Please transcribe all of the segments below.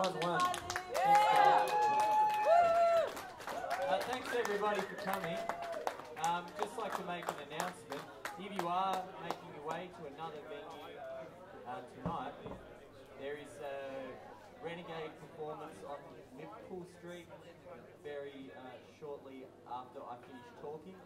One one. Uh, thanks everybody for coming. Um, just like to make an announcement. If you are making your way to another venue uh, tonight, there is a Renegade performance on Liverpool Street very uh, shortly after I finish talking.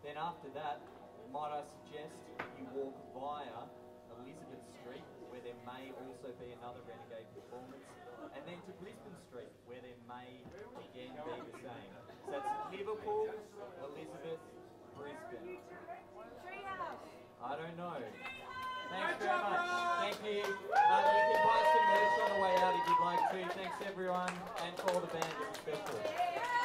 Then after that, might I suggest you walk via Elizabeth Street, where there may also be another Renegade performance, and then to Brisbane Street, where there may again be the same. So that's Liverpool, Elizabeth, Brisbane. I don't know. Thanks very much. Thank you. Um, you can buy some merch on the way out if you'd like to. Thanks everyone, and for all the band especially.